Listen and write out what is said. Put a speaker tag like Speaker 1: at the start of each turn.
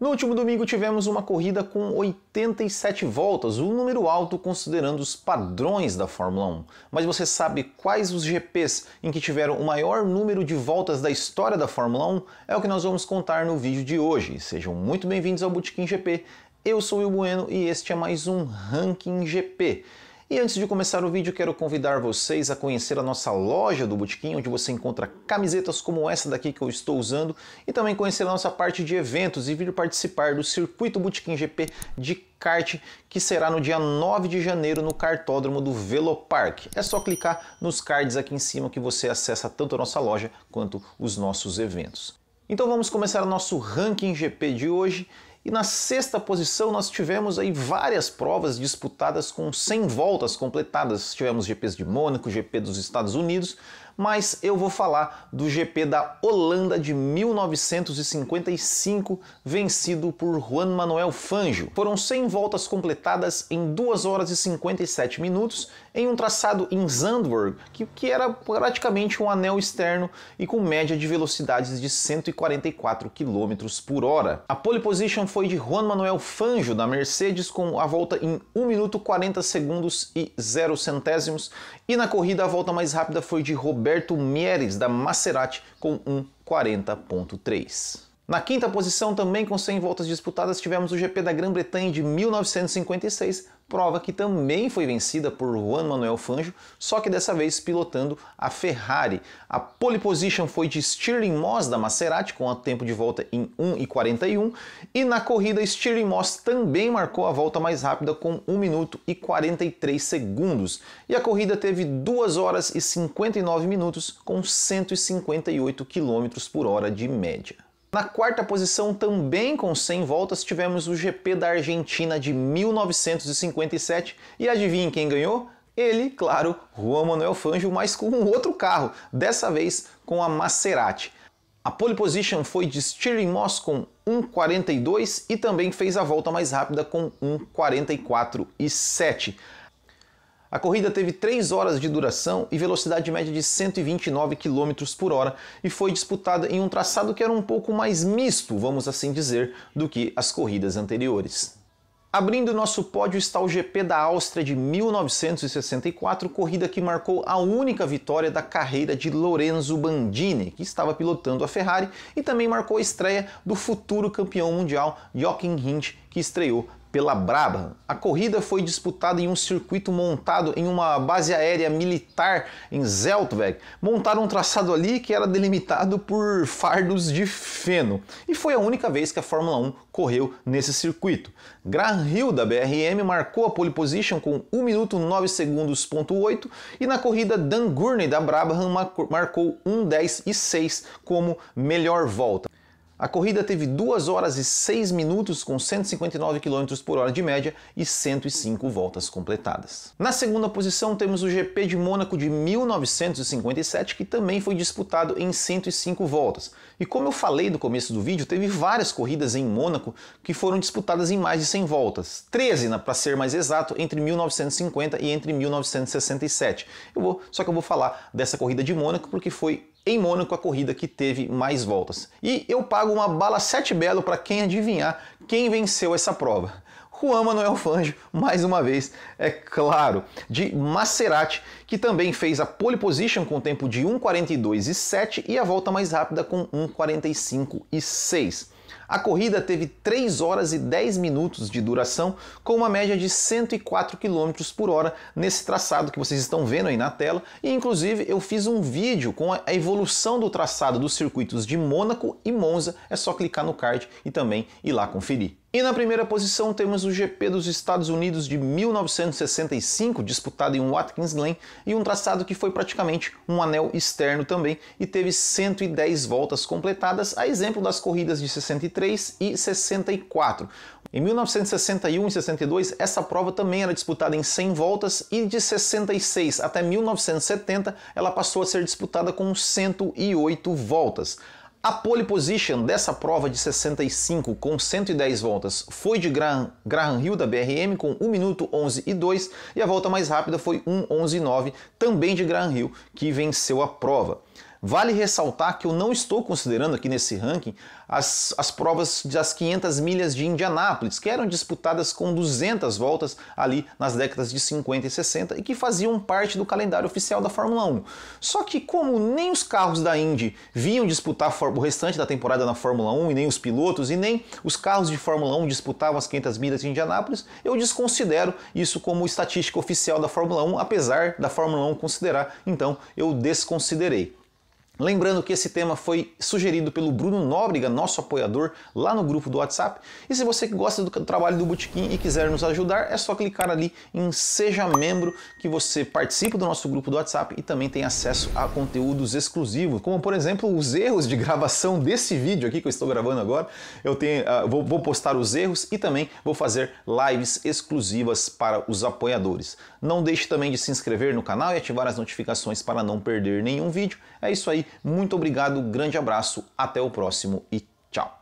Speaker 1: No último domingo tivemos uma corrida com 87 voltas, um número alto considerando os padrões da Fórmula 1. Mas você sabe quais os GPs em que tiveram o maior número de voltas da história da Fórmula 1? É o que nós vamos contar no vídeo de hoje. Sejam muito bem-vindos ao Botequim GP. Eu sou o Will Bueno e este é mais um Ranking GP. E antes de começar o vídeo, quero convidar vocês a conhecer a nossa loja do Botequim, onde você encontra camisetas como essa daqui que eu estou usando, e também conhecer a nossa parte de eventos e vir participar do Circuito Botequim GP de kart, que será no dia 9 de janeiro no cartódromo do Velopark. É só clicar nos cards aqui em cima que você acessa tanto a nossa loja quanto os nossos eventos. Então vamos começar o nosso ranking GP de hoje e na sexta posição nós tivemos aí várias provas disputadas com 100 voltas completadas. Tivemos GPs de Mônaco, GP dos Estados Unidos, mas eu vou falar do GP da Holanda de 1955, vencido por Juan Manuel Fangio. Foram 100 voltas completadas em 2 horas e 57 minutos em um traçado em Zandvoort, que, que era praticamente um anel externo e com média de velocidades de 144 km por hora. A pole position foi de Juan Manuel Fangio da Mercedes com a volta em 1 minuto 40 segundos e 0 centésimos e na corrida a volta mais rápida foi de Roberto Roberto Mieres, da Maserati, com 1,40.3. Na quinta posição, também com 100 voltas disputadas, tivemos o GP da Grã-Bretanha de 1956, prova que também foi vencida por Juan Manuel Fangio, só que dessa vez pilotando a Ferrari. A pole position foi de Stirling Moss da Maserati, com o tempo de volta em 1,41, e na corrida Stirling Moss também marcou a volta mais rápida com 1 minuto e 43 segundos. E a corrida teve 2 horas e 59 minutos com 158 km por hora de média. Na quarta posição, também com 100 voltas, tivemos o GP da Argentina de 1957 e adivinhem quem ganhou? Ele, claro, Juan Manuel Fangio, mas com um outro carro, dessa vez com a Maserati. A pole position foi de Stirling Moss com 1.42 e também fez a volta mais rápida com 1.44 e 7. A corrida teve 3 horas de duração e velocidade média de 129 km por hora e foi disputada em um traçado que era um pouco mais misto, vamos assim dizer, do que as corridas anteriores. Abrindo nosso pódio está o GP da Áustria de 1964, corrida que marcou a única vitória da carreira de Lorenzo Bandini, que estava pilotando a Ferrari, e também marcou a estreia do futuro campeão mundial Joachim Rindt, que estreou pela Brabham. A corrida foi disputada em um circuito montado em uma base aérea militar em Zeltweg. Montaram um traçado ali que era delimitado por fardos de feno. E foi a única vez que a Fórmula 1 correu nesse circuito. Graham Hill da BRM marcou a pole position com 1 minuto 9 segundos ponto 8 e na corrida Dan Gurney da Brabham marcou 1:10 e 6 como melhor volta. A corrida teve 2 horas e 6 minutos com 159 km por hora de média e 105 voltas completadas. Na segunda posição temos o GP de Mônaco de 1957, que também foi disputado em 105 voltas. E como eu falei no começo do vídeo, teve várias corridas em Mônaco que foram disputadas em mais de 100 voltas. 13, para ser mais exato, entre 1950 e entre 1967. Eu vou, só que eu vou falar dessa corrida de Mônaco porque foi em Mônaco a corrida que teve mais voltas. E eu pago uma bala 7 belo para quem adivinhar quem venceu essa prova. Juan Manuel Fangio, mais uma vez, é claro, de Maserati, que também fez a pole position com tempo de 1:42 e 7 e a volta mais rápida com 1:45 e 6. A corrida teve 3 horas e 10 minutos de duração, com uma média de 104 km por hora nesse traçado que vocês estão vendo aí na tela. E inclusive eu fiz um vídeo com a evolução do traçado dos circuitos de Mônaco e Monza. É só clicar no card e também ir lá conferir. E na primeira posição temos o GP dos Estados Unidos de 1965, disputado em Watkins Glen, e um traçado que foi praticamente um anel externo também e teve 110 voltas completadas, a exemplo das corridas de 63 e 64. Em 1961 e 62, essa prova também era disputada em 100 voltas e de 66 até 1970 ela passou a ser disputada com 108 voltas. A pole position dessa prova de 65 com 110 voltas foi de Graham, Graham Hill da BRM com 1 minuto 11 e 2 e a volta mais rápida foi 1 11 9 também de Graham Hill que venceu a prova. Vale ressaltar que eu não estou considerando aqui nesse ranking as, as provas das 500 milhas de Indianápolis, que eram disputadas com 200 voltas ali nas décadas de 50 e 60 e que faziam parte do calendário oficial da Fórmula 1. Só que como nem os carros da Indy vinham disputar o restante da temporada na Fórmula 1 e nem os pilotos e nem os carros de Fórmula 1 disputavam as 500 milhas de Indianápolis, eu desconsidero isso como estatística oficial da Fórmula 1, apesar da Fórmula 1 considerar, então eu desconsiderei. Lembrando que esse tema foi sugerido pelo Bruno Nóbrega, nosso apoiador, lá no grupo do WhatsApp. E se você gosta do trabalho do Botequim e quiser nos ajudar, é só clicar ali em Seja Membro, que você participa do nosso grupo do WhatsApp e também tem acesso a conteúdos exclusivos, como por exemplo os erros de gravação desse vídeo aqui que eu estou gravando agora. Eu tenho, uh, vou, vou postar os erros e também vou fazer lives exclusivas para os apoiadores. Não deixe também de se inscrever no canal e ativar as notificações para não perder nenhum vídeo. É isso aí, muito obrigado, grande abraço, até o próximo e tchau!